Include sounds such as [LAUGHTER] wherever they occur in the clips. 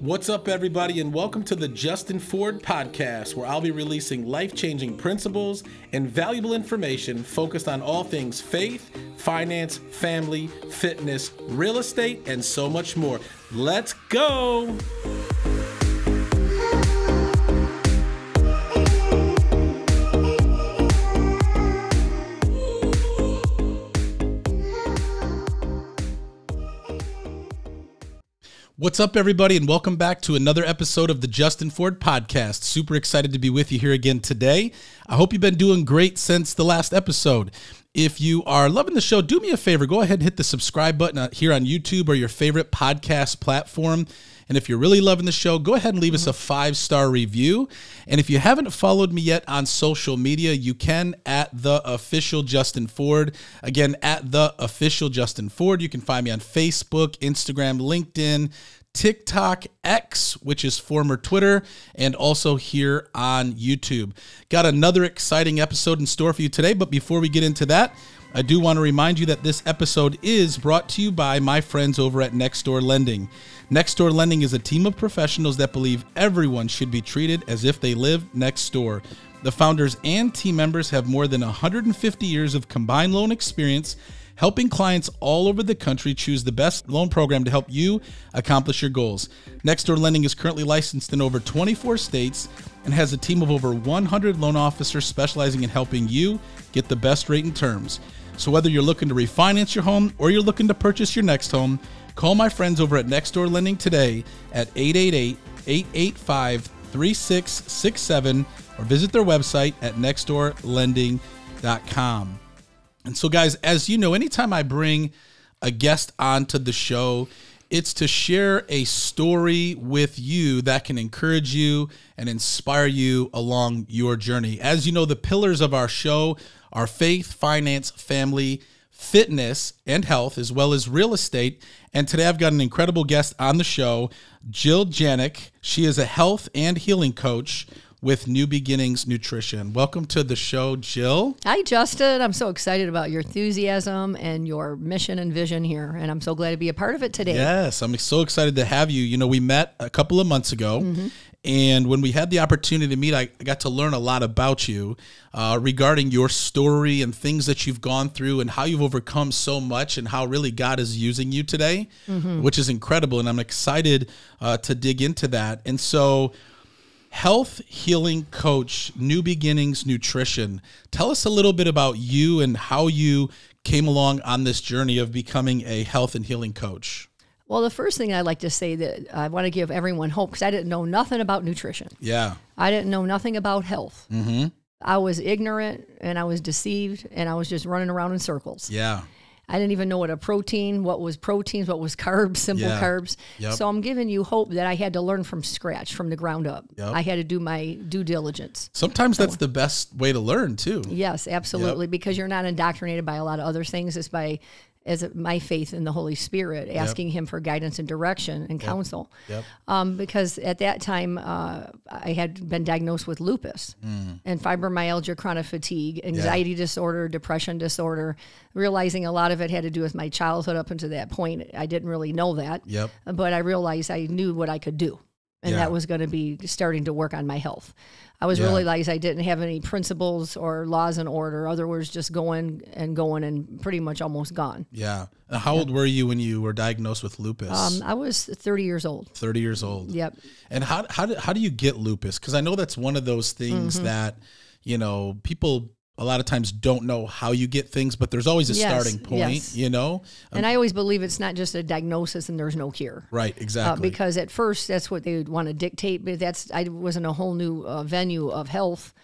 What's up, everybody, and welcome to the Justin Ford podcast, where I'll be releasing life changing principles and valuable information focused on all things faith, finance, family, fitness, real estate, and so much more. Let's go! What's up, everybody, and welcome back to another episode of the Justin Ford Podcast. Super excited to be with you here again today. I hope you've been doing great since the last episode. If you are loving the show, do me a favor go ahead and hit the subscribe button uh, here on YouTube or your favorite podcast platform. And if you're really loving the show, go ahead and leave us a mm-hmm. five star review. And if you haven't followed me yet on social media, you can at the official Justin Ford. Again, at the official Justin Ford. You can find me on Facebook, Instagram, LinkedIn. TikTok, X, which is former Twitter, and also here on YouTube. Got another exciting episode in store for you today, but before we get into that, I do want to remind you that this episode is brought to you by my friends over at Next Door Lending. Next Door Lending is a team of professionals that believe everyone should be treated as if they live next door. The founders and team members have more than 150 years of combined loan experience helping clients all over the country choose the best loan program to help you accomplish your goals. Nextdoor Lending is currently licensed in over 24 states and has a team of over 100 loan officers specializing in helping you get the best rate and terms. So whether you're looking to refinance your home or you're looking to purchase your next home, call my friends over at Nextdoor Lending today at 888-885-3667 or visit their website at nextdoorlending.com. And so, guys, as you know, anytime I bring a guest onto the show, it's to share a story with you that can encourage you and inspire you along your journey. As you know, the pillars of our show are faith, finance, family, fitness, and health, as well as real estate. And today I've got an incredible guest on the show, Jill Janiec. She is a health and healing coach with New Beginnings Nutrition. Welcome to the show, Jill. Hi, Justin. I'm so excited about your enthusiasm and your mission and vision here, and I'm so glad to be a part of it today. Yes, I'm so excited to have you. You know, we met a couple of months ago. Mm-hmm. And when we had the opportunity to meet, I got to learn a lot about you uh, regarding your story and things that you've gone through and how you've overcome so much and how really God is using you today, mm-hmm. which is incredible. And I'm excited uh, to dig into that. And so, health healing coach, New Beginnings Nutrition. Tell us a little bit about you and how you came along on this journey of becoming a health and healing coach. Well, the first thing I'd like to say that I want to give everyone hope because I didn't know nothing about nutrition. Yeah. I didn't know nothing about health. Mm-hmm. I was ignorant and I was deceived and I was just running around in circles. Yeah. I didn't even know what a protein, what was proteins, what was [LAUGHS] carbs, simple yeah. carbs. Yep. So I'm giving you hope that I had to learn from scratch, from the ground up. Yep. I had to do my due diligence. Sometimes that's the best way to learn too. Yes, absolutely, yep. because you're not indoctrinated by a lot of other things. It's by as my faith in the Holy Spirit, asking yep. Him for guidance and direction and yep. counsel. Yep. Um, because at that time, uh, I had been diagnosed with lupus mm. and fibromyalgia, chronic fatigue, anxiety yeah. disorder, depression disorder. Realizing a lot of it had to do with my childhood up until that point, I didn't really know that. Yep. But I realized I knew what I could do and yeah. that was going to be starting to work on my health. I was yeah. really like I didn't have any principles or laws in order. Other words, just going and going and pretty much almost gone. Yeah. How yeah. old were you when you were diagnosed with lupus? Um, I was 30 years old. 30 years old. Yep. And how how do, how do you get lupus? Because I know that's one of those things mm-hmm. that you know people a lot of times don't know how you get things, but there's always a yes, starting point, yes. you know? Um, and I always believe it's not just a diagnosis and there's no cure. Right, uh, exactly. Uh, because at first that's what they would want to dictate, but that's, I was in a whole new uh, venue of health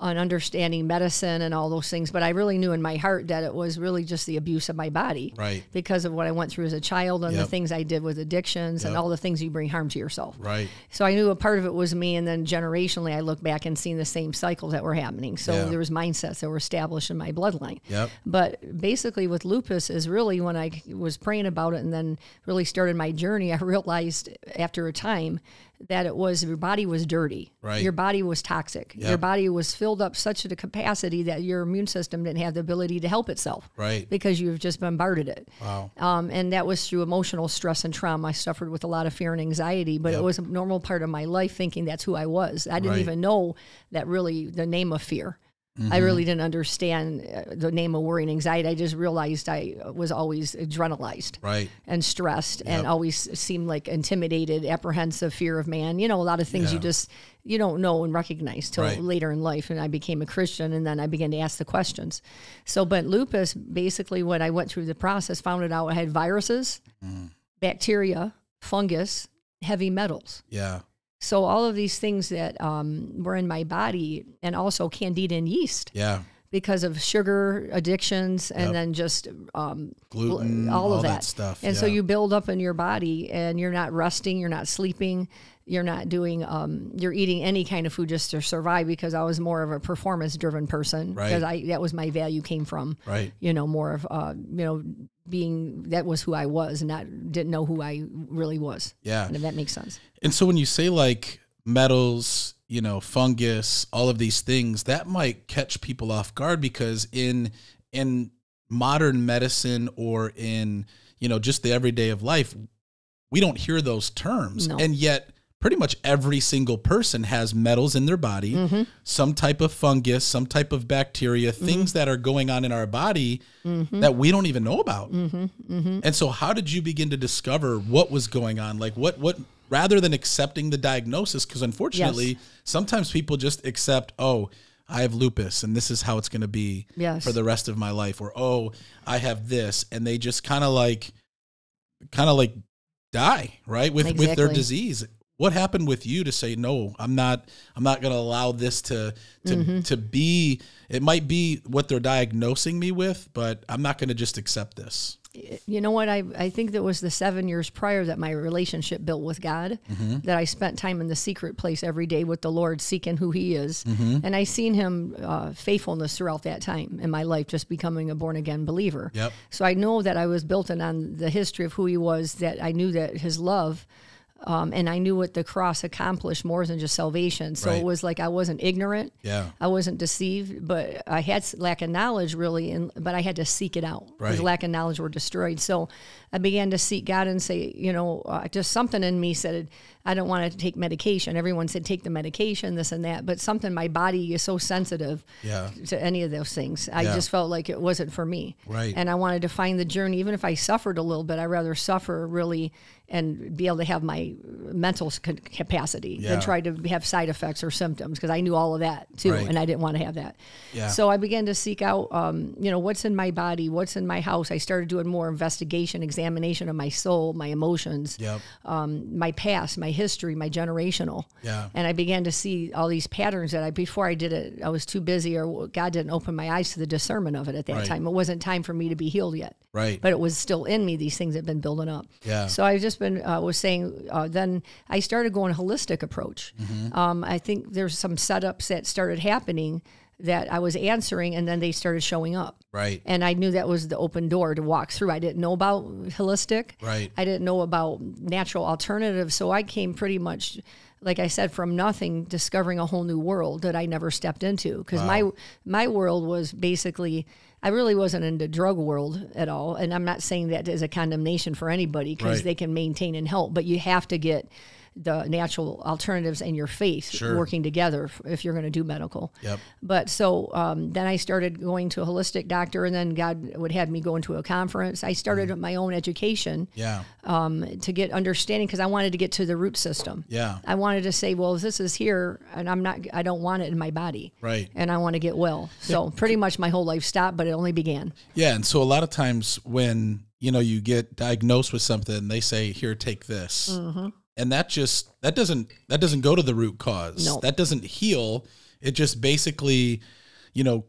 on understanding medicine and all those things. But I really knew in my heart that it was really just the abuse of my body. Right. Because of what I went through as a child and yep. the things I did with addictions yep. and all the things you bring harm to yourself. Right. So I knew a part of it was me. And then generationally, I look back and seen the same cycles that were happening. So yeah. there was mindsets that were established in my bloodline. Yep. But basically with lupus is really when I was praying about it and then really started my journey, [LAUGHS] I realized after a time that it was your body was dirty. Right. Your body was toxic. Yep. Your body was filled up such to the capacity that your immune system didn't have the ability to help itself. Right. Because you've just bombarded it. Wow. Um, and that was through emotional stress and trauma. I suffered with a lot of fear and anxiety, but Yep. it was a normal part of my life thinking that's who I was. I didn't Right. even know that really the name of fear. Mm-hmm. I really didn't understand uh, the name of worry and anxiety. I just realized I was always adrenalized Right. and stressed and always seemed like intimidated, apprehensive, fear of man. You know, a lot of things you just you don't know and recognize till Right. later in life. And I became a Christian, and then I began to ask the questions. So, but lupus, basically, when I went through the process, found it out I had viruses, Mm. bacteria, fungus, heavy metals. Yeah. So all of these things that um, were in my body, and also candida and yeast Yeah. because of sugar addictions, and Yep. then just um, Gluten, all of that. stuff. And so you build up in your body, and you're not resting, you're not sleeping, you're not doing, um, you're eating any kind of food just to survive. Because I was more of a performance-driven person, Right. because I that was my value came from, Right. you know, more of, uh, you know, being that was who I was, and not didn't know who I really was. Yeah. And if that makes sense. And so when you say like metals, you know, fungus, all of these things, that might catch people off guard because in in modern medicine or in, you know, just the everyday of life, we don't hear those terms. No. And yet pretty much every single person has metals in their body, Mm-hmm. some type of fungus, some type of bacteria, things that are going on in our body that we don't even know about. Mm-hmm. And so how did you begin to discover what was going on? Like what what rather than accepting the diagnosis because unfortunately Yes. sometimes people just accept, "Oh, I have lupus and this is how it's going to be Yes. for the rest of my life," or "Oh, I have this," and they just kind of like kind of like die, right? With with their disease. What happened with you to say no? I'm not. I'm not going to allow this to to Mm-hmm. to be. It might be what they're diagnosing me with, but I'm not going to just accept this. You know what? I, I think that was the seven years prior that my relationship built with God, Mm-hmm. that I spent time in the secret place every day with the Lord, seeking who He is. Mm-hmm. And I seen Him uh, faithfulness throughout that time in my life, just becoming a born again believer. Yep. So I know that I was built in on the history of who He was, that I knew that His love. Um, and I knew what the cross accomplished more than just salvation. So Right. it was like I wasn't ignorant. Yeah. I wasn't deceived, but I had lack of knowledge really, and but I had to seek it out because Right. lack of knowledge were destroyed. So I began to seek God and say, you know, uh, just something in me said, I don't want to take medication. Everyone said take the medication, this and that, but something my body is so sensitive Yeah. to any of those things. I Yeah. just felt like it wasn't for me. Right. And I wanted to find the journey, even if I suffered a little bit. I'd rather suffer really and be able to have my mental c- capacity Yeah. than try to have side effects or symptoms because I knew all of that too, Right. and I didn't want to have that. Yeah. So I began to seek out, um, you know, what's in my body, what's in my house. I started doing more investigation, examination of my soul, my emotions, Yep. um, my past, my history, my generational. Yeah. And I began to see all these patterns that I, before I did it, I was too busy or God didn't open my eyes to the discernment of it at that Right. time. It wasn't time for me to be healed yet. Right. But it was still in me. These things had been building up. Yeah. So I've just been uh, was saying. Uh, then I started going holistic approach. Mm-hmm. Um, I think there's some setups that started happening that I was answering, and then they started showing up. Right. And I knew that was the open door to walk through. I didn't know about holistic. Right. I didn't know about natural alternatives. So I came pretty much, like I said, from nothing, discovering a whole new world that I never stepped into. Because my my world was basically, I really wasn't in the drug world at all. And I'm not saying that as a condemnation for anybody because Right. they can maintain and help, but you have to get the natural alternatives and your faith Sure. working together if you're going to do medical. Yep. But so um, then I started going to a holistic doctor, and then God would have me go into a conference. I started Mm-hmm. my own education Yeah. um, to get understanding because I wanted to get to the root system. Yeah. I wanted to say, well, this is here, and I'm not. I don't want it in my body, Right. and I want to get well. So pretty much my whole life stopped, but it only began. Yeah, and so a lot of times when you know you get diagnosed with something, they say, "Here, take this," Mm-hmm. And that just that doesn't that doesn't go to the root cause. No. That doesn't heal. It just basically, you know,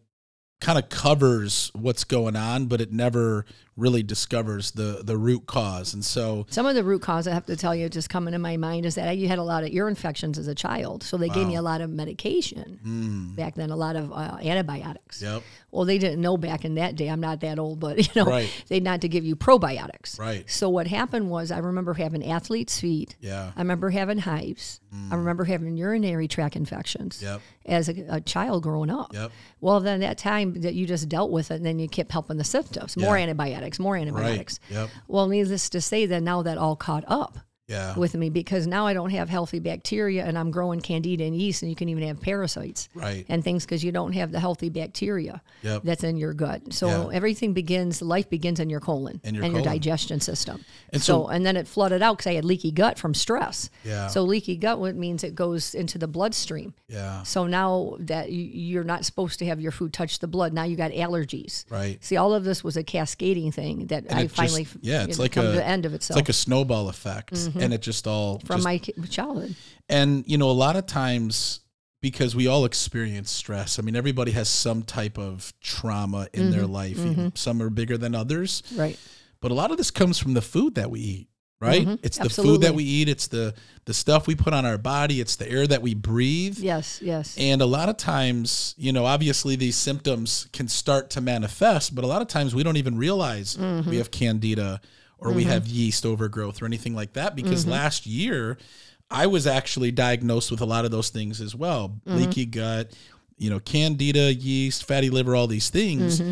kind of covers what's going on, but it never really discovers the the root cause. And so some of the root cause I have to tell you just coming to my mind is that you had a lot of ear infections as a child, so they wow. gave me a lot of medication mm. back then, a lot of uh, antibiotics. Yep. Well, they didn't know back in that day. I'm not that old, but [LAUGHS] you know, right. they not to give you probiotics. Right. So what happened was, I remember having athlete's feet. Yeah. I remember having hives. Mm. I remember having urinary tract infections. Yep. As a, a child growing up. Yep. Well, then that time that you just dealt with it, and then you kept helping the symptoms. More yeah. antibiotics, more antibiotics. Right. Yep. Well, needless to say, that now that all caught up yeah. with me because now I don't have healthy bacteria and I'm growing candida and yeast and you can even have parasites right. and things because you don't have the healthy bacteria yep. that's in your gut. So everything begins, life begins in your colon your and colon. your digestion system. And so, so, and then it flooded out because I had leaky gut from stress. Yeah. So leaky gut what means it goes into the bloodstream. Yeah. So now that you're not supposed to have your food touch the blood, now you got allergies. Right. See, all of this was a cascading thing that and I finally just, yeah, it's like a, the end of itself. It's like a snowball effect. Mm-hmm mm-hmm. and it just all from just, my childhood. And you know, a lot of times because we all experience stress. I mean, everybody has some type of trauma in mm-hmm. their life. Mm-hmm. Some are bigger than others. Right. But a lot of this comes from the food that we eat, right? Mm-hmm. It's the Absolutely. food that we eat, it's the the stuff we put on our body, it's the air that we breathe. Yes, yes. And a lot of times, you know, obviously these symptoms can start to manifest, but a lot of times we don't even realize Mm-hmm. we have candida or we have yeast overgrowth or anything like that because Mm-hmm. last year I was actually diagnosed with a lot of those things as well. Mm-hmm. Leaky gut, you know, candida, yeast, fatty liver, all these things. Mm-hmm.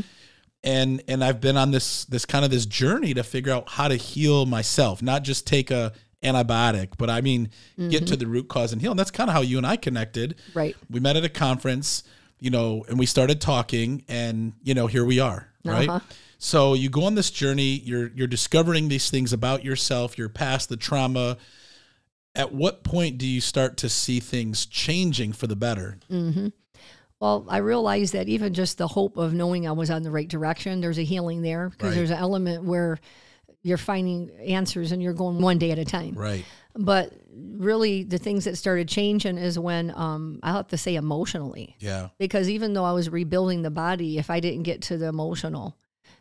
And and I've been on this this kind of this journey to figure out how to heal myself, not just take a antibiotic, but I mean get to the root cause and heal. And that's kind of how you and I connected. Right. We met at a conference, you know, and we started talking and you know, here we are, right? Uh-huh. So you go on this journey, you're you're discovering these things about yourself, you're past the trauma. At what point do you start to see things changing for the better? Mm-hmm. Well, I realized that even just the hope of knowing I was on the right direction, there's a healing there because Right. there's an element where you're finding answers and you're going one day at a time. Right. But really, the things that started changing is when um, I have to say emotionally, Yeah. because even though I was rebuilding the body, if I didn't get to the emotional,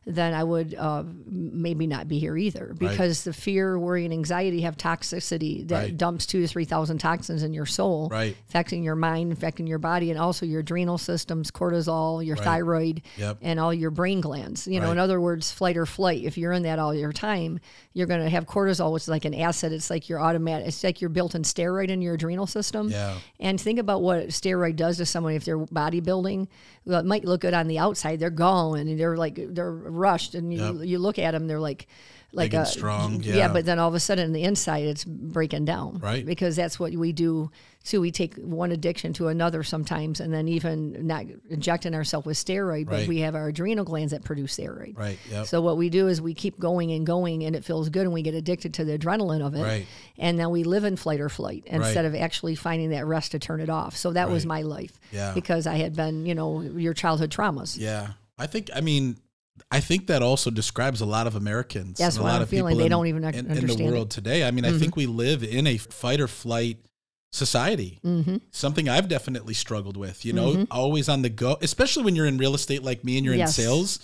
then I would uh, maybe not be here either. Because the fear, worry, and anxiety have toxicity that Right. dumps two to three thousand toxins in your soul, Right. affecting your mind, affecting your body, and also your adrenal systems, cortisol, your Right. thyroid, Yep. and all your brain glands. You know, Right. in other words, flight or flight. If you're in that all your time, you're going to have cortisol, which is like an acid. It's like your automatic. It's like your built-in steroid in your adrenal system. Yeah. And think about what steroid does to someone if they're bodybuilding. Well, it might look good on the outside. They're going and they're like they're rushed, and you Yep. you look at them, they're like like Big a strong, yeah. But then all of a sudden, the inside, it's breaking down. Right. Because that's what we do too. We take one addiction to another sometimes, and then even not injecting ourselves with steroid, but we have our adrenal glands that produce steroid. Right. Yep. So what we do is we keep going and going, and it feels good, and we get addicted to the adrenaline of it. Right. And then we live in flight or flight instead Right. of actually finding that rest to turn it off. So that was my life. Yeah. Because I had been, you know, your childhood traumas. Yeah. I think, I mean, I think that also describes a lot of Americans. That's and a what lot I'm of feeling. people They in- don't even in, in the understand it. Mm-hmm. world today. I mean, I think we live in a fight or flight society. Mm-hmm. Something I've definitely struggled with, you know, always on the go, especially when you're in real estate like me and you're Yes. in sales.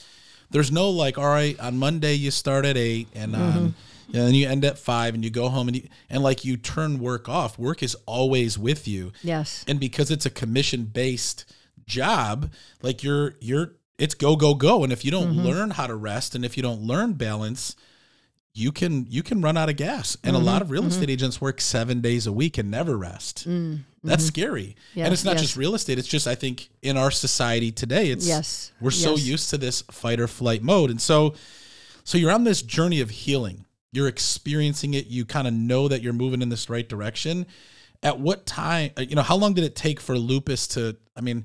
There's no like, all right, on Monday you start at eight and Mm-hmm. on and then you end at five and you go home and you, and like you turn work off. Work is always with you. Yes. And because it's a commission based job, like you're you're it's go go go. And if you don't Mm-hmm. learn how to rest and if you don't learn balance, you can you can run out of gas. And Mm-hmm. a lot of real estate agents work seven days a week and never rest. That's scary. Yeah, and it's not yes. just real estate. It's just I think in our society today, it's Yes, we're so used to this fight or flight mode. And so so you're on this journey of healing. You're experiencing it. You kind of know that you're moving in this right direction. At what time, uh, you know, how long did it take for lupus to, I mean,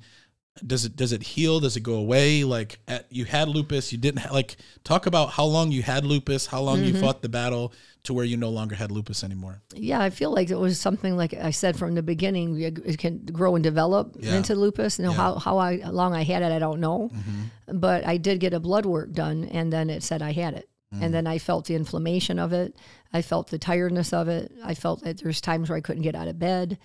does it does it heal? Does it go away? Like at, you had lupus, you didn't ha- like talk about how long you had lupus, how long Mm-hmm. you fought the battle to where you no longer had lupus anymore. Yeah, I feel like it was something like I said from the beginning. It can grow and develop Yeah. into lupus. You know Yeah. how how, I, how long I had it, I don't know, Mm-hmm. but I did get a blood work done, and then it said I had it, Mm. and then I felt the inflammation of it. I felt the tiredness of it. I felt that there's times where I couldn't get out of bed,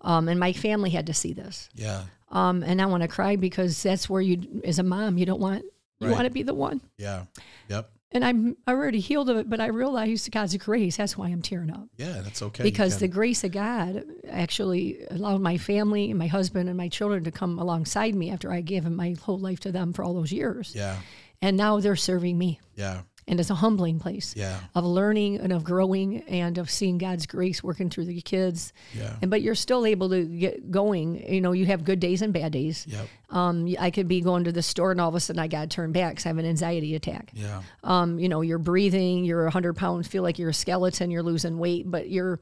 um, and my family had to see this. Yeah, Um, and I want to cry because that's where you, as a mom, you don't want you Right. want to be the one. yeah, yep, and I'm I already healed of it, but I realize God's grace. That's why I'm tearing up. Yeah, that's okay. Because the grace of God actually allowed my family, my husband, and my children to come alongside me after I gave my whole life to them for all those years. Yeah. And now they're serving me. Yeah and it's a humbling place yeah. of learning and of growing and of seeing God's grace working through the kids. Yeah. And but you're still able to get going. You know, you have good days and bad days. Yep. Um, I could be going to the store and all of a sudden I got to turn back because I have an anxiety attack. Yeah. Um, you know, you're breathing. You're a 100 pounds. Feel like you're a skeleton. You're losing weight, but you're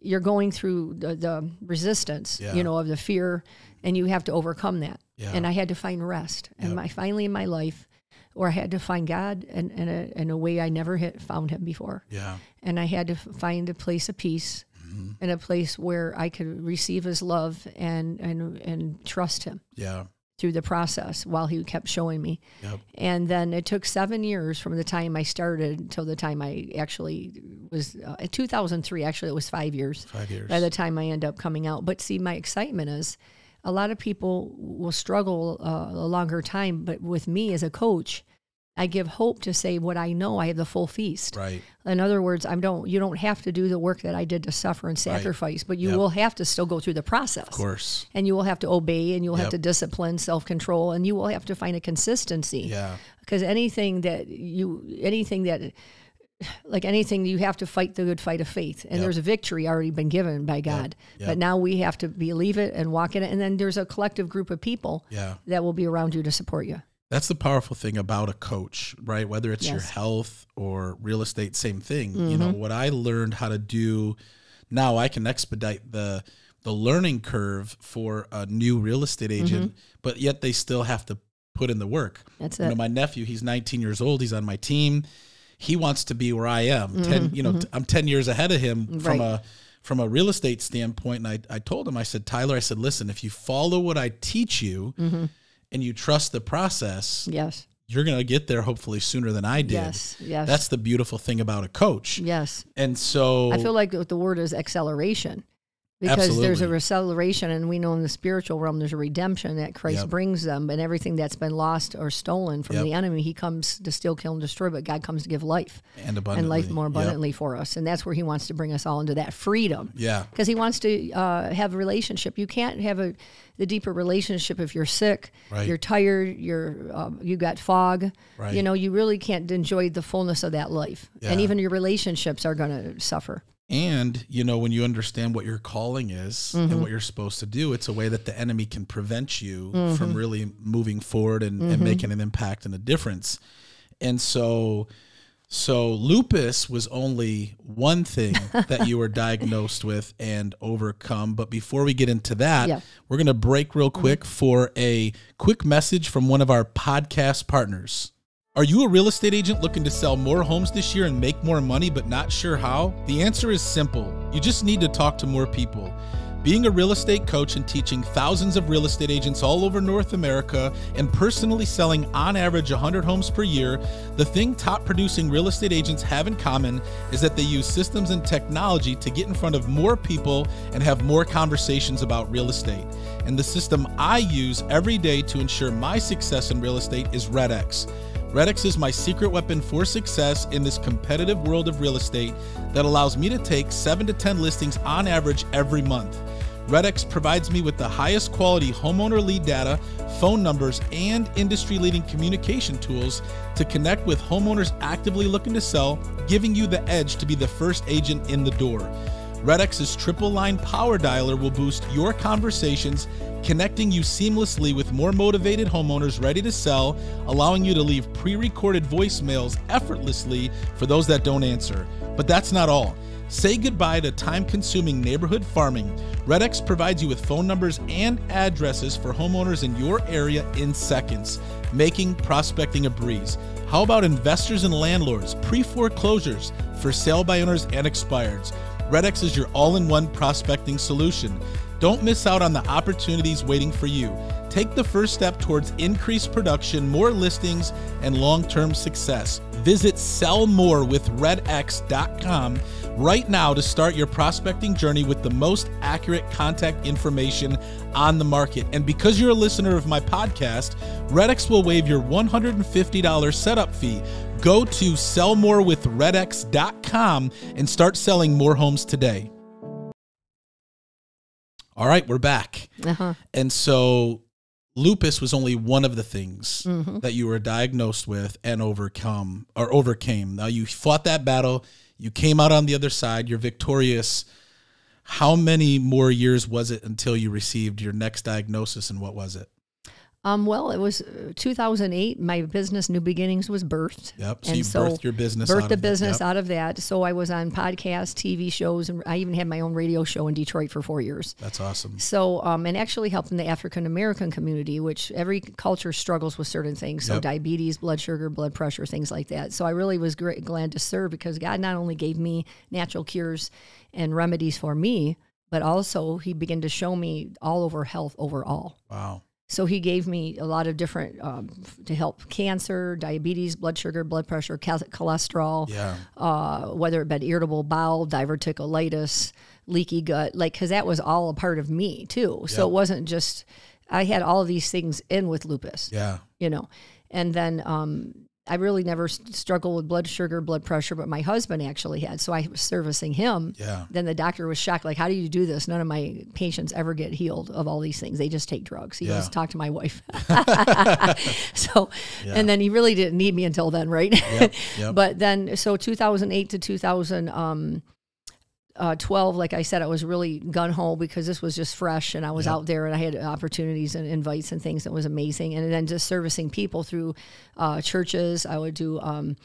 you're going through the, the resistance. Yeah. You know, of the fear, and you have to overcome that. Yeah. And I had to find rest. And my finally in my life or I had to find God in, in, a, in a way I never had found him before. Yeah. And I had to find a place of peace mm-hmm. and a place where I could receive his love and, and, and trust him. Yeah. Through the process while he kept showing me. Yep. And then it took seven years from the time I started until the time I actually was, uh, 2003, actually, it was five years. Five years. By the time I end up coming out. But see, my excitement is, a lot of people will struggle uh, a longer time, but with me as a coach, I give hope to say what I know I have the full feast. Right. In other words, I don't you don't have to do the work that I did to suffer and sacrifice, right. but you yep. will have to still go through the process. Of course. And you will have to obey and you will yep. have to discipline, self-control, and you will have to find a consistency. Yeah. Because anything that you anything that like anything you have to fight the good fight of faith and yep. there's a victory already been given by god yep. Yep. but now we have to believe it and walk in it and then there's a collective group of people yeah. that will be around you to support you that's the powerful thing about a coach, right? Whether it's Yes. your health or real estate, same thing. You Mm-hmm. know, what I learned how to do now I can expedite the the learning curve for a new real estate agent, but yet they still have to put in the work. Mm-hmm. That's You know, it. my nephew, he's 19 years old, he's on my team. He wants to be where I am. 10, you know, t- I'm 10 years ahead of him from Mm-hmm. A from a real estate standpoint and I I told him I said, "Tyler, I said, listen, if you follow what I teach you Mm-hmm. And you trust the process, yes you're going to get there hopefully sooner than I did. yes yes That's the beautiful thing about a coach. yes And so i feel like the word is acceleration because there's a Absolutely. acceleration and we know in the spiritual realm there's a redemption that christ Yep. brings them and everything that's been lost or stolen from Yep. the enemy he comes to steal kill and destroy but god comes to give life and abundantly. and life more Yep. abundantly for us and that's where he wants to bring us all into that freedom Yeah. because he wants to uh, have a relationship. You can't have a the deeper relationship if you're sick, Right. you're tired, you're um, you got fog. Right. You know, you really can't enjoy the fullness of that life, and even your relationships are going to suffer. And, you know, when you understand what your calling is Mm-hmm. and what you're supposed to do, it's a way that the enemy can prevent you Mm-hmm. from really moving forward and, and making an impact and a difference. And so, so lupus was only one thing [LAUGHS] that you were diagnosed with and overcome. But before we get into that, Yeah. Mm-hmm. we're going to break real quick for a quick message from one of our podcast partners. Are you a real estate agent looking to sell more homes this year and make more money but not sure how? The answer is simple. You just need to talk to more people. Being a real estate coach and teaching thousands of real estate agents all over North America and personally selling on average 100 homes per year, the thing top producing real estate agents have in common is that they use systems and technology to get in front of more people and have more conversations about real estate. And the system I use every day to ensure my success in real estate is RedX. RedX is my secret weapon for success in this competitive world of real estate that allows me to take 7 to 10 listings on average every month. RedX provides me with the highest quality homeowner lead data, phone numbers, and industry leading communication tools to connect with homeowners actively looking to sell, giving you the edge to be the first agent in the door. RedX's triple line power dialer will boost your conversations, connecting you seamlessly with more motivated homeowners ready to sell, allowing you to leave pre recorded voicemails effortlessly for those that don't answer. But that's not all. Say goodbye to time consuming neighborhood farming. RedX provides you with phone numbers and addresses for homeowners in your area in seconds, making prospecting a breeze. How about investors and landlords, pre foreclosures, for sale by owners and expireds? RedX is your all in one prospecting solution. Don't miss out on the opportunities waiting for you. Take the first step towards increased production, more listings, and long term success. Visit sellmorewithredx.com right now to start your prospecting journey with the most accurate contact information on the market. And because you're a listener of my podcast, RedX will waive your $150 setup fee. Go to sellmorewithredx.com and start selling more homes today. All right, we're back. Uh-huh. And so lupus was only one of the things mm-hmm. that you were diagnosed with and overcome or overcame. Now you fought that battle, you came out on the other side, you're victorious. How many more years was it until you received your next diagnosis and what was it? Um, well, it was uh, 2008. My business, New Beginnings, was birthed. Yep. So and you so birthed your business. Birthed the business yep. out of that. So I was on podcasts, TV shows, and I even had my own radio show in Detroit for four years. That's awesome. So, um, and actually helped in the African American community, which every culture struggles with certain things. So yep. diabetes, blood sugar, blood pressure, things like that. So I really was great, glad to serve because God not only gave me natural cures and remedies for me, but also He began to show me all over health overall. Wow. So he gave me a lot of different um, to help cancer, diabetes, blood sugar, blood pressure, cholesterol, yeah. uh, whether it been irritable bowel, diverticulitis, leaky gut, like because that was all a part of me too. So it wasn't just I had all of these things in with lupus. Yeah, you know, and then um, I really never struggled with blood sugar, blood pressure, but my husband actually had. So I was servicing him. Yeah. Then the doctor was shocked, like, how do you do this? None of my patients ever get healed of all these things. They just take drugs. He yeah. goes, talk to my wife. [LAUGHS] [LAUGHS] so, yeah. and then he really didn't need me until then, right? Yep, yep. [LAUGHS] but then, so 2008 to 2000, um, uh, 12, like I said, I was really gun ho because this was just fresh and I was yep. out there and I had opportunities and invites and things that was amazing. And then just servicing people through uh, churches. I would do um,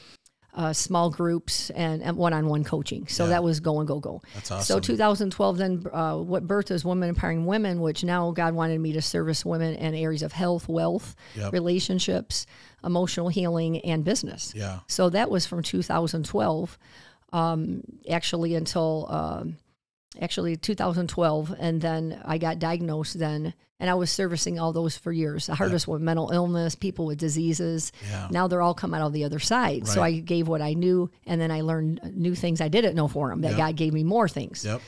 uh, small groups and one on one coaching. So yeah. that was go and go, go. That's awesome. So 2012, then uh, what birth is Women Empowering Women, which now God wanted me to service women in areas of health, wealth, yep. relationships, emotional healing, and business. Yeah. So that was from 2012 um, actually until uh, actually 2012, and then I got diagnosed then, and I was servicing all those for years. The hardest yeah. with mental illness, people with diseases. Yeah. Now they're all come out on the other side. Right. So I gave what I knew, and then I learned new things I didn't know for them. That yep. God gave me more things. Yep.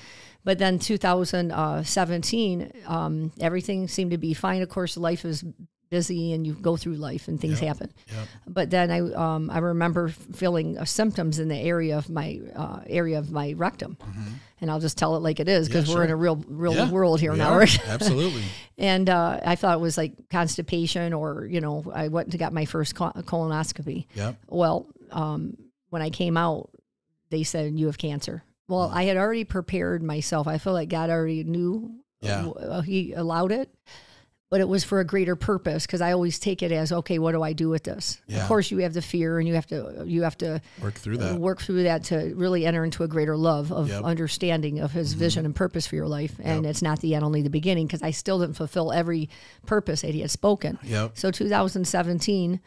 But then 2017, um, everything seemed to be fine. Of course, life is busy and you go through life and things yep, happen. Yep. But then I um, I remember feeling uh, symptoms in the area of my uh, area of my rectum, mm-hmm. and I'll just tell it like it is because yeah, we're sure. in a real real yeah, world here now. Right? [LAUGHS] Absolutely. and uh, I thought it was like constipation, or you know, I went and got my first colonoscopy. Yep. Well, um, when I came out, they said you have cancer. Well, mm. I had already prepared myself. I feel like God already knew. Yeah. Uh, he allowed it but it was for a greater purpose because I always take it as okay, what do I do with this? Yeah. Of course, you have the fear and you have to you have to work through that, work through that to really enter into a greater love of yep. understanding of His mm-hmm. vision and purpose for your life. And yep. it's not the end, only the beginning, because I still didn't fulfill every purpose that He had spoken. Yep. So 2017,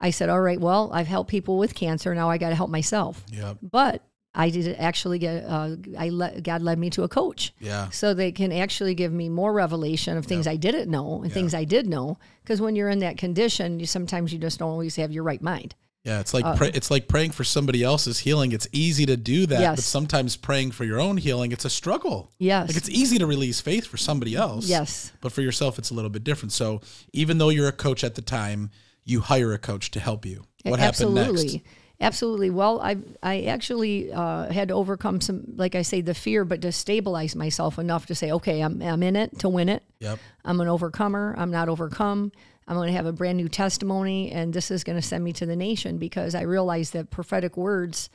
I said, all right, well, I've helped people with cancer. Now I got to help myself. Yep. But I did actually get, uh, I let, God led me to a coach. Yeah. So they can actually give me more revelation of things yep. I didn't know and things I did know. Because when you're in that condition, you sometimes you just don't always have your right mind. Yeah, it's like uh, pray, it's like praying for somebody else's healing. It's easy to do that, yes. but sometimes praying for your own healing, it's a struggle. Yes, like it's easy to release faith for somebody else. Yes, but for yourself, it's a little bit different. So even though you're a coach at the time, you hire a coach to help you. What Absolutely. happened next? Absolutely. Well, I I actually uh, had to overcome some, like I say, the fear, but to stabilize myself enough to say, okay, I'm I'm in it to win it. Yep. I'm an overcomer. I'm not overcome. I'm going to have a brand new testimony, and this is going to send me to the nation because I realized that prophetic words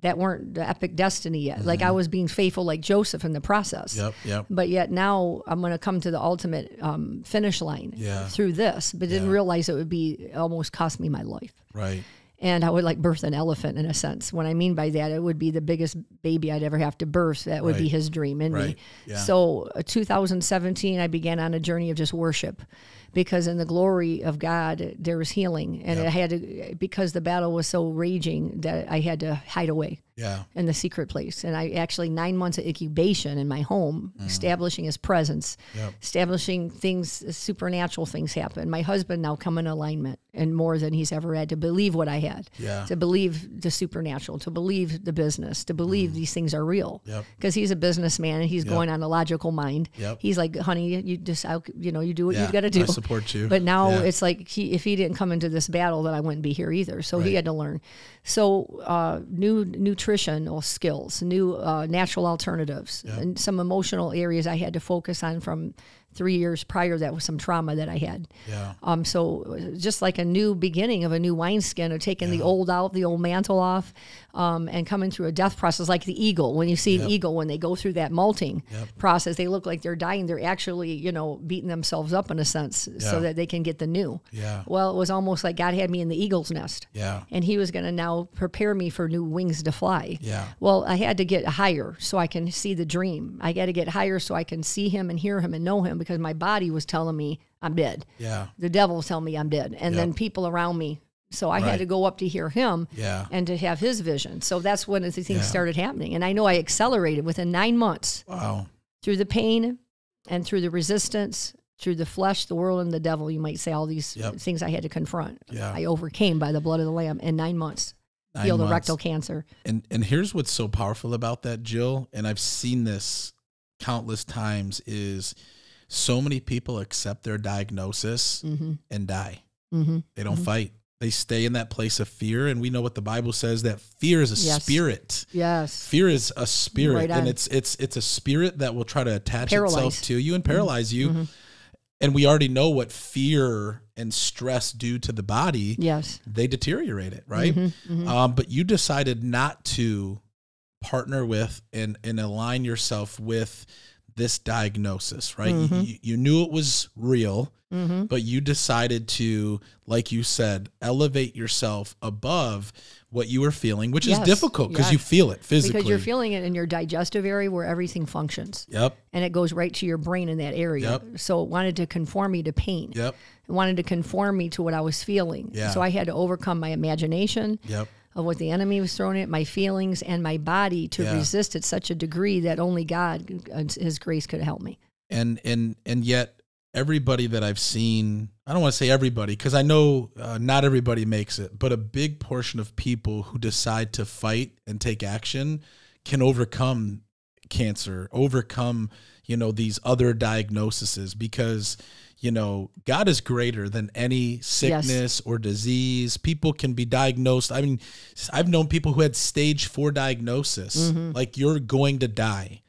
that weren't the epic destiny yet. Mm-hmm. Like I was being faithful, like Joseph in the process. Yep, yep. But yet now I'm going to come to the ultimate um, finish line yeah. through this, but didn't realize it would be almost cost me my life. Right and I would like birth an elephant in a sense. What I mean by that, it would be the biggest baby I'd ever have to birth. That would right. be his dream in right. me. Yeah. So, uh, 2017, I began on a journey of just worship, because in the glory of God there was healing, and yep. it had to because the battle was so raging that I had to hide away. Yeah. In the secret place, and I actually nine months of incubation in my home, mm. establishing His presence, yep. establishing things, supernatural things happen. My husband now come in alignment and more than he's ever had to believe what I had. Yeah. To believe the supernatural, to believe the business, to believe these things are real. Yep. Because he's a businessman and he's going on a logical mind. Yep. He's like, honey, you just, out- you know, you do what Yeah, you got to do. I support you. But now Yeah. it's like he, if he didn't come into this battle, then I wouldn't be here either. So Right. he had to learn. So uh, new nutritional skills, new uh, natural alternatives, and some emotional areas I had to focus on from three years prior. That was some trauma that I had. Yeah. Um, so just like a new beginning of a new wineskin or taking the old out, the old mantle off, um, and coming through a death process like the eagle. When you see an eagle, when they go through that molting process, they look like they're dying. They're actually, you know, beating themselves up in a sense Yeah. so that they can get the new. Yeah. Well, it was almost like God had me in the eagle's nest. Yeah. And he was going to now prepare me for new wings to fly. Yeah. Well, I had to get higher so I can see the dream. I got to get higher so I can see him and hear him and know him because my body was telling me I'm dead. Yeah. The devil was telling me I'm dead. And then people around me. So I Right. had to go up to hear him Yeah. and to have his vision. So that's when the things Yeah. started happening. And I know I accelerated within nine months Wow. through the pain and through the resistance, through the flesh, the world, and the devil. You might say all these Yep. things I had to confront. Yeah. I overcame by the blood of the Lamb in nine months. Nine healed months. rectal cancer. And and here's what's so powerful about that, Jill, and I've seen this countless times is so many people accept their diagnosis Mm-hmm. and die. Mm-hmm. They don't fight. They stay in that place of fear and we know what the Bible says that fear is a Yes. spirit. Yes. Fear is a spirit Right and it's it's it's a spirit that will try to attach Paralyze. itself to you and paralyze you. Mhm. And we already know what fear and stress do to the body. Yes. They deteriorate it, right? Mhm, mhm. Um, but you decided not to partner with and, and align yourself with this diagnosis, right? You- Mhm. You, you knew it was real, Mhm. but you decided to, like you said, elevate yourself above what you were feeling, which Yes, is difficult because you feel it physically. Because you're feeling it in your digestive area where everything functions. Yep. And it goes right to your brain in that area. Yep. So it wanted to conform me to pain. Yep. It wanted to conform me to what I was feeling. Yeah. So I had to overcome my imagination Yep. Of what the enemy was throwing at my feelings and my body to Yeah. resist at such a degree that only God, His grace, could help me. and and and yet everybody that I've seen, I don't want to say everybody because I know uh, not everybody makes it, but a big portion of people who decide to fight and take action can overcome cancer, overcome you know these other diagnoses because you know God is greater than any sickness or disease. People can be diagnosed. I mean, I've known people who had stage 4 diagnosis, Mhm. like you're going to die.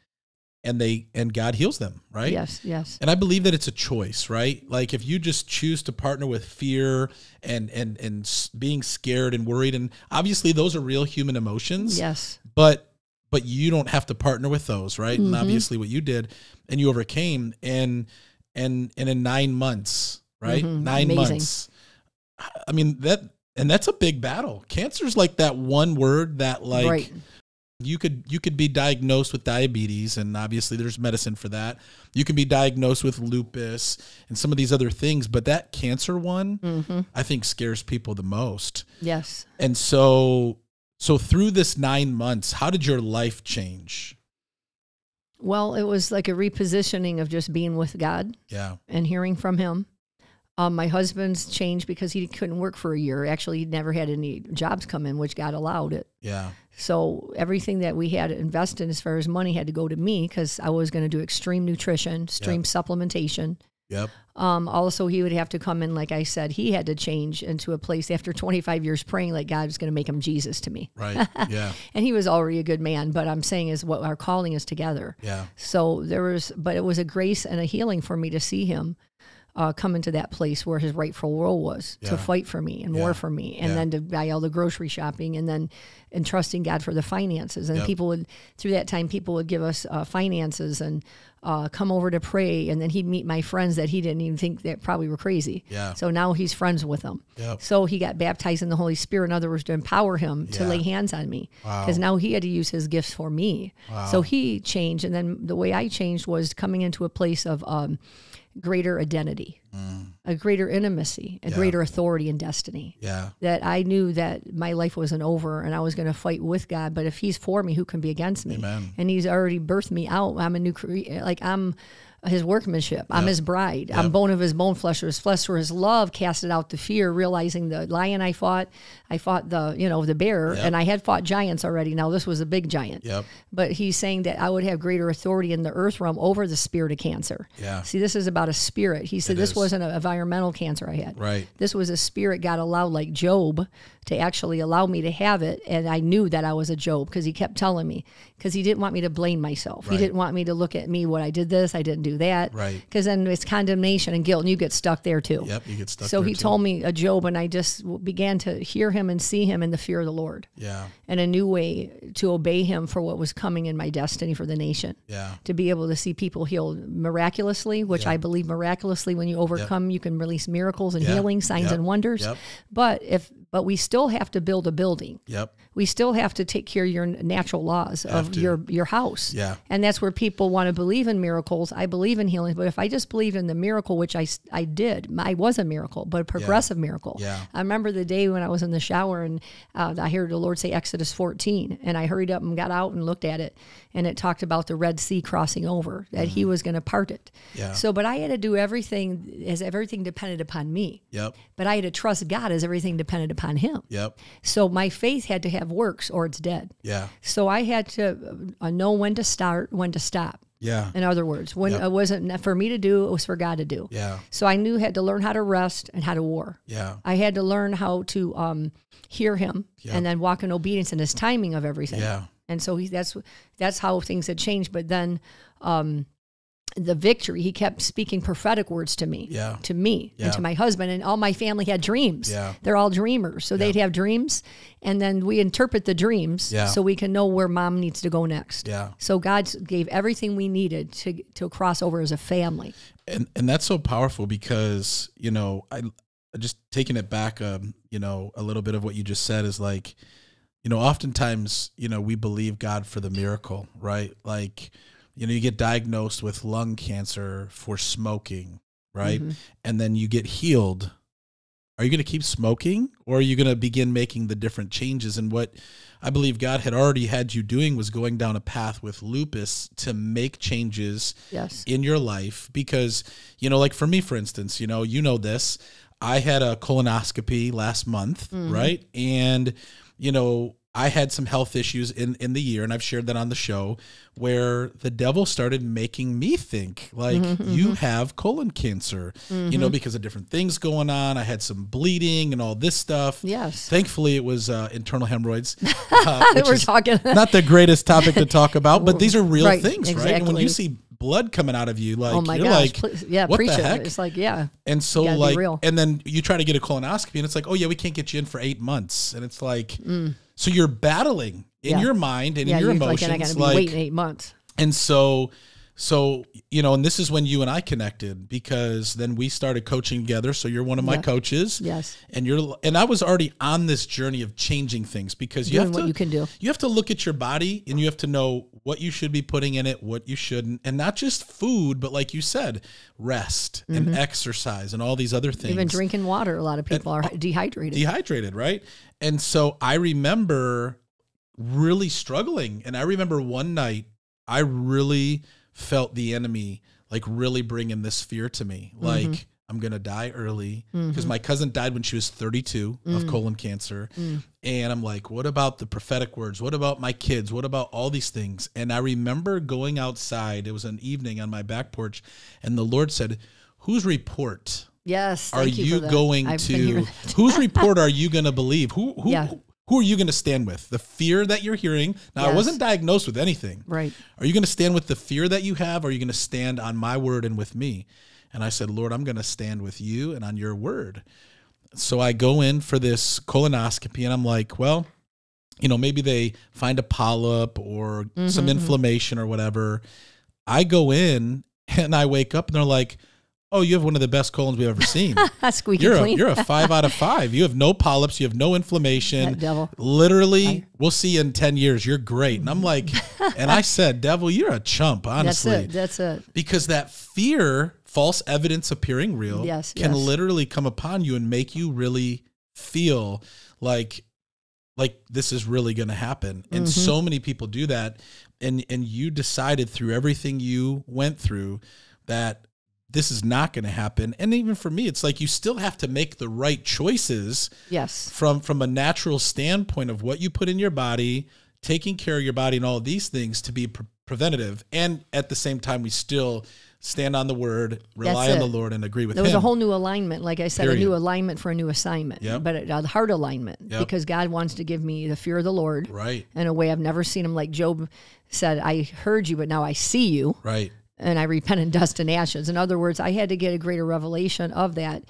And they and God heals them, right? Yes, yes. And I believe that it's a choice, right? Like if you just choose to partner with fear and and and being scared and worried, and obviously those are real human emotions. Yes. But but you don't have to partner with those, right? And Mhm. obviously what you did, and you overcame, and and and in nine months, right? Mhm. Nine Amazing. months. I mean that, and that's a big battle. Cancer's like that one word that like right. you could you could be diagnosed with diabetes and obviously there's medicine for that you can be diagnosed with lupus and some of these other things but that cancer one hmm i think scares people the most Yes. and so so through this 9 months how did your life change Well, it was like a repositioning of just being with God yeah and hearing from Him. Um, my husband's changed because he couldn't work for a year. Actually, he never had any jobs come in, which God allowed it. yeah So everything that we had invested as far as money had to go to me because I was going to do extreme nutrition, extreme supplementation. Yep Um, also, he would have to come in, like I said, he had to change into a place after 25 years praying, like God was going to make him Jesus to me. right [LAUGHS] yeah And he was already a good man, but I'm saying is what our calling is together. yeah So there was, but it was a grace and a healing for me to see him uh, come into that place where his rightful role was Yeah. to fight for me and Yeah. war for me, and Yeah. then to buy all the grocery shopping, and then and trusting God for the finances. And Yep. people would through that time, people would give us uh, finances and uh, come over to pray, and then he'd meet my friends that he didn't even think that probably were crazy. Yeah. So now he's friends with them. Yep. So he got baptized in the Holy Spirit. In other words, to empower him to lay hands on me. Wow. Because now he had to use his gifts for me. Wow. So he changed. And then the way I changed was coming into a place of um, greater identity, a greater intimacy, a Mm. Yeah. greater authority and destiny. yeah That I knew that my life wasn't over and I was going to fight with God. But if He's for me, who can be against me? Amen. And He's already birthed me out. I'm a new cre- like I'm his workmanship. I'm his bride. I'm bone of his bone, flesh of his flesh. For his love casted out the fear, realizing the lion I fought, I fought the you know the bear, and I had fought giants already. Now this was a big giant. Yep. But he's saying that I would have greater authority in the earth realm over the spirit of cancer. Yeah. See, this is about a spirit. He said It this is. wasn't an environmental cancer I had. Right. This was a spirit God allowed, like Job, to actually allow me to have it. And I knew that I was a Job because he kept telling me, because he didn't want me to blame myself. He didn't want me to look at me, what I did this, I didn't do that. Right. Because then it's condemnation and guilt, and you get stuck there too. Yep. You get stuck. So he too. told me a Job, and I just began to hear him and see him in the fear of the Lord Yeah. and a new way to obey him for what was coming in my destiny for the nation Yeah. to be able to see people healed miraculously, which I believe miraculously when you overcome, you can release miracles and Yeah. healing, signs Yep. and wonders. Yep. But if but we still have to build a building. Yep. We still have to take care of your natural laws of to. your your house. Yeah. And that's where people want to believe in miracles. I believe in healing, but if I just believe in the miracle, which I, I did, I was a miracle, but a progressive miracle. Yeah. I remember the day when I was in the shower and uh, I heard the Lord say Exodus 14, and I hurried up and got out and looked at it, and it talked about the Red Sea crossing over, that He was going to part it. Mm-hmm. Yeah. So, but I had to do everything as everything depended upon me. Yep. But I had to trust God as everything depended upon Him. Yep. So my faith had to have works or it's dead. Yeah. So I had to uh, know when to start, when to stop. Yeah. In other words, when Yep. it wasn't for me to do, it was for God to do. Yeah. So I knew had to learn how to rest and how to war. Yeah. I had to learn how to um, hear Him Yeah. and then walk in obedience in His timing of everything. Yeah. And so he, that's that's how things had changed. But then um, the victory, he kept speaking prophetic words to me, Yeah. to me, Yeah. and to my husband, and all my family had dreams. Yeah. They're all dreamers, so they'd have dreams, and then we interpret the dreams Yeah. so we can know where mom needs to go next. Yeah. So God gave everything we needed to to cross over as a family. and and that's so powerful because you know I just taking it back um you know a little bit of what you just said is like you know oftentimes you know we believe God for the miracle right like you know you get diagnosed with lung cancer for smoking right? Mhm. and then you get healed. Are you going to keep smoking or are you going to begin making the different changes? And what I believe God had already had you doing was going down a path with lupus to make changes Yes. in your life. Because you know like for me for instance you know you know this i had a colonoscopy last month right? And you know i had some health issues in in the year and i've shared that on the show where the devil started making me think like you have colon cancer you know because of different things going on i had some bleeding and all this stuff Yes. thankfully it was uh, internal hemorrhoids [LAUGHS] uh, We're talking. not the greatest topic to talk about, but these are real Right, things, right? And when you see blood coming out of you, like oh my you're gosh! like, please- yeah, what preach the it. heck? It's like yeah. and so like, real. and then you try to get a colonoscopy, and it's like, oh yeah, we can't get you in for eight months, and it's like, so you're battling in. Yeah. your mind and Yeah, in your you're like, emotions, and I got to be like, waiting eight months. and so, so you know, and this is when you and I connected because then we started coaching together. So you're one of my Yeah. coaches, Yes. and you're and I was already on this journey of changing things because you Doing have what to you can do. you have to look at your body and you have to know what you should be putting in it, what you shouldn't, and not just food, but like you said, rest and exercise and all these other things. Mm-hmm. Even drinking water, a lot of people are dehydrated. dehydrated, right? And so I remember really struggling, and I remember one night I really felt the enemy like really bringing this fear to me, mm-hmm. like. I'm gonna die early because mm-hmm. my cousin died when she was 32 of mm. colon cancer, mm. and I'm like, what about the prophetic words? What about my kids? What about all these things? And I remember going outside. It was an evening on my back porch, and the Lord said, "Whose report yes. are thank you, for that. going I've to? whose report are [LAUGHS] you going to believe? Who who Yeah. who are you going to stand with? The fear that you're hearing. Now, I wasn't diagnosed with anything. Right. Are you going to stand with the fear that you have? Or are you going to stand on my word and with me? And I said, Lord, I'm going to stand with you and on your word. So I go in for this colonoscopy and I'm like, well, you know, maybe they find a polyp or Mm-hmm, some inflammation or whatever. I go in [LAUGHS] and I wake up and they're like, oh, you have one of the best colons we've ever seen. [LAUGHS] Squeaky You're a, clean. you're a five out of five. You have no polyps. You have no inflammation. Devil. Literally, we'll see you in 10 years. You're great. And I'm like, [LAUGHS] and I said, devil, you're a chump, honestly. That's it. That's it. Because that fear, false evidence appearing real, Yes, can yes. literally come upon you and make you really feel like like this is really going to happen. And Mm-hmm. so many people do that and and you decided through everything you went through that this is not going to happen. And even for me, it's like you still have to make the right choices. Yes. From from a natural standpoint of what you put in your body, taking care of your body, and all these things to be pre- preventative. And at the same time, we still stand on the word, rely on the Lord, and agree with There Him. was a whole new alignment, like I said, a new alignment for a new assignment, Yep. but a heart alignment Yep. because God wants to give me the fear of the Lord right, in a way I've never seen him. Like Job said, I heard you, but now I see you. right, and I repent in dust and ashes. In other words, I had to get a greater revelation of that.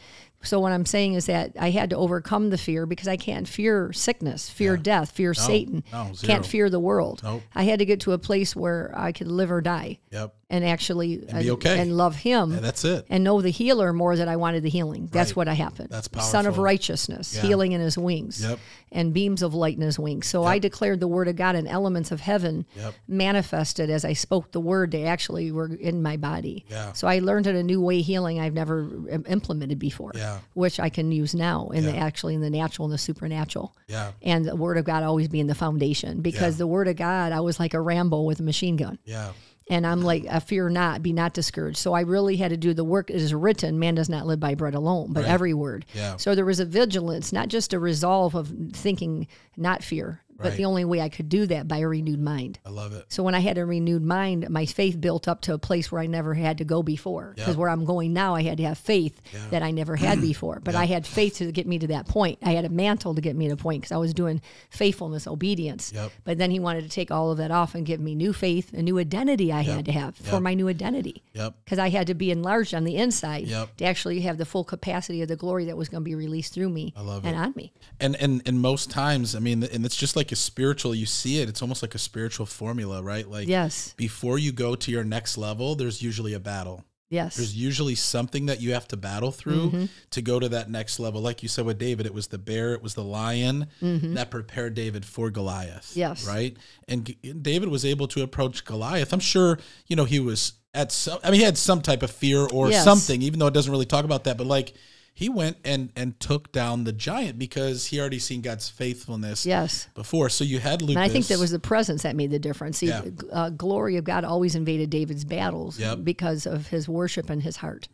So what I'm saying is that I had to overcome the fear because I can't fear sickness, fear death, fear Satan, no, can't fear the world. Nope. I had to get to a place where I could live or die yep. and actually be uh, okay. and love him And that's it. and know the healer more than I wanted the healing. That's what I happened. That's Sun of righteousness, Yeah. healing in his wings, Yep. and beams of light in his wings. So I declared the word of God and elements of heaven Yep. manifested as I spoke the word. They actually were in my body. Yeah. So I learned in a new way healing I've never implemented before, Yeah. Which I can use now in the actually in the natural and the supernatural. Yeah, And the word of God always being the foundation because Yeah. the word of God, I was like a Rambo with a machine gun. yeah, And I'm like, I fear not, be not discouraged. So I really had to do the work. It is written, man does not live by bread alone, but Right. every word. Yeah. So there was a vigilance, not just a resolve of thinking not fear, but the only way I could do that by a renewed mind. I love it. So when I had a renewed mind, my faith built up to a place where I never had to go before. Because Yeah. where I'm going now, I had to have faith Yeah. that I never had [CLEARS THROAT] before. But I had faith to get me to that point. I had a mantle to get me to the point because I was doing faithfulness, obedience. Yep. But then he wanted to take all of that off and give me new faith, a new identity I had to have for my new identity. Yep. Because I had to be enlarged on the inside Yep. to actually have the full capacity of the glory that was going to be released through me I love and it. on me. And and and most times, I mean, and it's just like a spiritual. You see it. It's almost like a spiritual formula, right? Like Yes. before you go to your next level, there's usually a battle. Yes. There's usually something that you have to battle through Mm-hmm. to go to that next level. Like you said with David, it was the bear, it was the lion that prepared David for Goliath. Yes. Right. And G- David was able to approach Goliath. I'm sure, you know, he was at some, I mean, he had some type of fear or Yes. something, even though it doesn't really talk about that. But like, he went and and took down the giant because he already seen God's faithfulness yes. before. So you had lupus. And I think that was the presence that made the difference. See, Yeah. uh, glory of God always invaded David's battles Yep. Mm. because of his worship and his heart.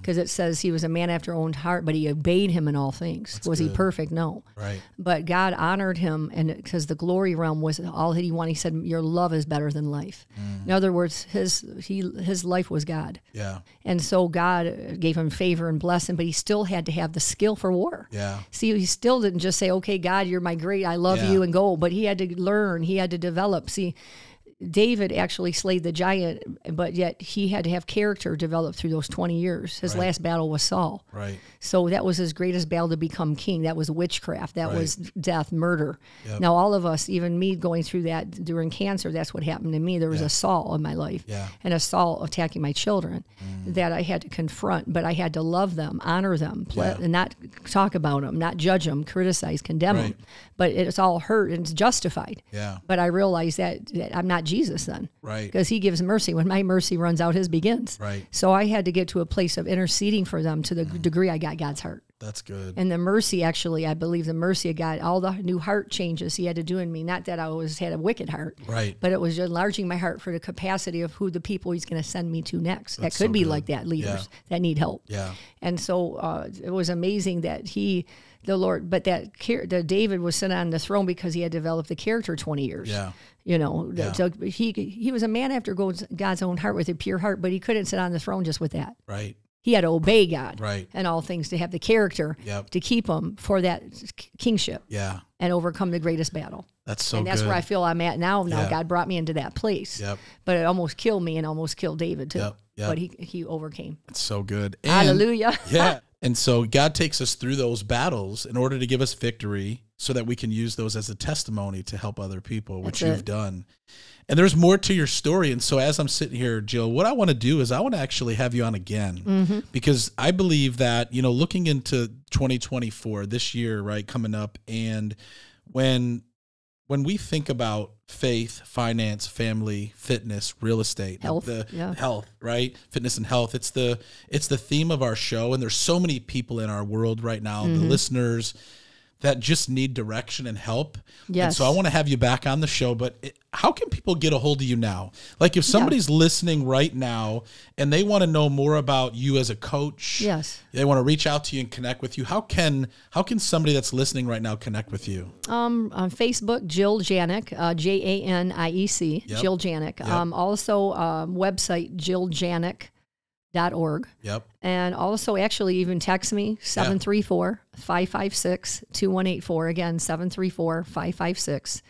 Because it says he was a man after own heart, but he obeyed him in all things. was he perfect? No. right. But God honored him, and because the glory realm was all that he wanted, he said, "Your love is better than life." Mm. In other words, his he his life was God, Yeah. and so God gave him favor and blessing, but he still had to have the skill for war. Yeah. See, he still didn't just say, "Okay, God, you're my great, I love Yeah. you," and go. But he had to learn. He had to develop. See, David actually slayed the giant, but yet he had to have character developed through those 20 years. His Right. last battle was Saul. Right. So that was his greatest battle to become king. That was witchcraft. That Right. was death, murder. Yep. Now, all of us, even me going through that during cancer, that's what happened to me. There was Yeah. a Saul in my life Yeah. and a Saul attacking my children mm. that I had to confront, but I had to love them, honor them, Yeah. and not talk about them, not judge them, criticize, condemn Right. them. But it's all hurt and it's justified. Yeah. But I realized that, that I'm not Jesus then. Right. Because he gives mercy. When my mercy runs out, his begins. Right. So I had to get to a place of interceding for them to the Mm. degree I got God's heart. That's good. And the mercy, actually, I believe the mercy of God, all the new heart changes He had to do in me. Not that I always had a wicked heart, Right. but it was enlarging my heart for the capacity of who the people He's going to send me to next. That's that could so be good. like that, leaders Yeah. that need help. Yeah. And so uh, it was amazing that He, the Lord, but that the David was sent on the throne because he had developed the character twenty years. Yeah. You know, Yeah. so he he was a man after God's, God's own heart with a pure heart, but he couldn't sit on the throne just with that. Right. He had to obey God Right. and all things to have the character Yep. to keep him for that kingship Yeah. and overcome the greatest battle. That's so and that's good. where I feel I'm at now. Now Yeah. God brought me into that place. Yep. But it almost killed me and almost killed David too. Yep. Yep. But he he overcame. It's so good. And- Hallelujah. yeah. [LAUGHS] And so God takes us through those battles in order to give us victory so that we can use those as a testimony to help other people, which you've done. And there's more to your story. And so as I'm sitting here, Jill, what I want to do is I want to actually have you on again Mm-hmm. because I believe that, you know, looking into 2024 this year, right, coming up and when when we think about faith, finance, family, fitness, real estate, Health, the yeah. health, right? Fitness and health. It's the it's the theme of our show and there's so many people in our world right now, Mm-hmm. the listeners that just need direction and help. Yes. And so I want to have you back on the show, but it, how can people get a hold of you now? Like if somebody's yeah. listening right now and they want to know more about you as a coach, yes. They want to reach out to you and connect with you. How can how can somebody that's listening right now connect with you? Um, on Facebook, Jill Janiec, uh, J A N I E C, yep. Jill Janiec. Yep. Um, also um, website Jill Janiec dot org. Yep. And also actually even text me 734 556 2184 again 734 556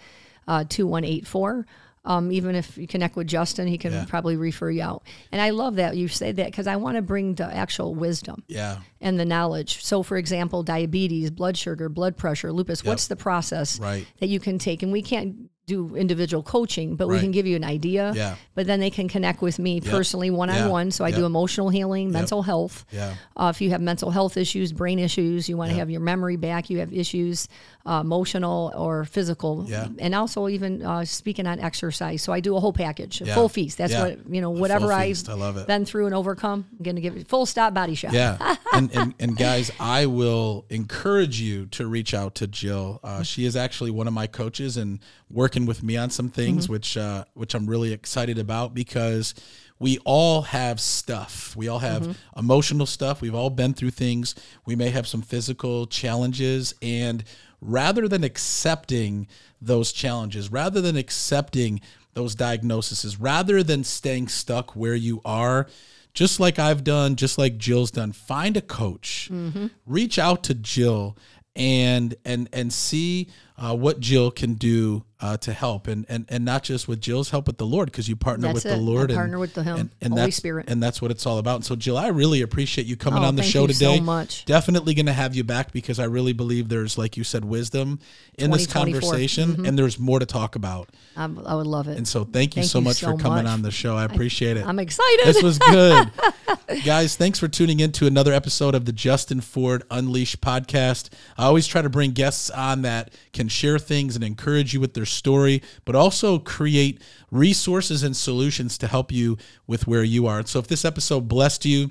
uh, 2184. Um, even if you connect with Justin, he can yeah. probably refer you out. And I love that you say that because I want to bring the actual wisdom yeah. and the knowledge. So, for example, diabetes, blood sugar, blood pressure, lupus, yep. what's the process right. that you can take? And we can't do individual coaching, but right. we can give you an idea. Yeah. But then they can connect with me yep. personally one on one. So I yep. do emotional healing, mental yep. health. Yeah. Uh, if you have mental health issues, brain issues, you want to have your memory back, you have issues, uh, emotional or physical, yeah. and also even uh, speaking on exercise. So I do a whole package, a full feast. That's what you know. Whatever I've been through and overcome, I'm going to give it full stop body shop. Yeah. [LAUGHS] and, and and guys, I will encourage you to reach out to Jill. Uh, she is actually one of my coaches and working with me on some things, mm-hmm. which uh, which I'm really excited about because we all have stuff. We all have mm-hmm. emotional stuff. We've all been through things. We may have some physical challenges, and rather than accepting those challenges, rather than accepting those diagnoses, rather than staying stuck where you are, just like I've done, just like Jill's done, find a coach, mm-hmm. reach out to Jill and and and see uh, what Jill can do uh, to help, and, and and not just with Jill's help, but the Lord, because you partner that's with it. the Lord, I partner with the Him, and, and Holy that's, Spirit, and that's what it's all about. And so, Jill, I really appreciate you coming oh, on the show today. So much. Definitely going to have you back because I really believe there's, like you said, wisdom in this conversation, mm-hmm. and there's more to talk about. I, I would love it. And so, thank you thank so you much so for coming much. on the show. I appreciate it. I'm excited. This was good, [LAUGHS] guys. Thanks for tuning in to another episode of the Justin Ford Unleashed podcast. I always try to bring guests on that can share things and encourage you with their story, but also create resources and solutions to help you with where you are. And so if this episode blessed you,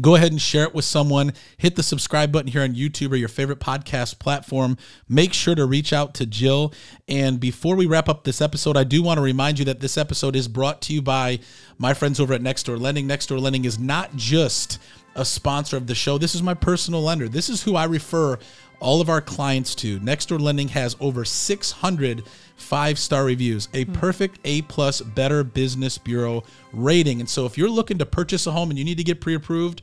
go ahead and share it with someone. Hit the subscribe button here on YouTube or your favorite podcast platform. Make sure to reach out to Jill. And before we wrap up this episode, I do want to remind you that this episode is brought to you by my friends over at Next Door Lending. Next Door Lending is not just a sponsor of the show. This is my personal lender. This is who I refer all of our clients to. Nextdoor Lending has over 600 five star reviews, a hmm. perfect A plus Better Business Bureau rating. And so if you're looking to purchase a home and you need to get pre approved,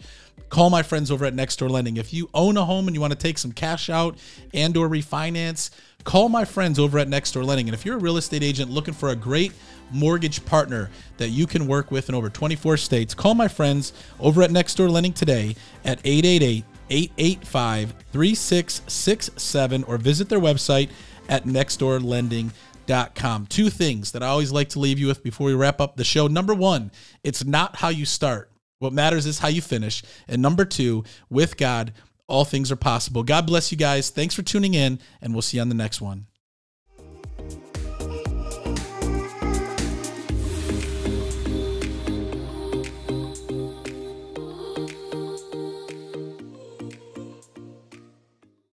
call my friends over at Nextdoor Lending. If you own a home and you want to take some cash out and or refinance, call my friends over at Nextdoor Lending. And if you're a real estate agent looking for a great mortgage partner that you can work with in over 24 states, call my friends over at Nextdoor Lending today at 888 885 3667 or visit their website at nextdoorlending.com. Two things that I always like to leave you with before we wrap up the show. Number one, it's not how you start. What matters is how you finish. And number two, with God, all things are possible. God bless you guys. Thanks for tuning in, and we'll see you on the next one.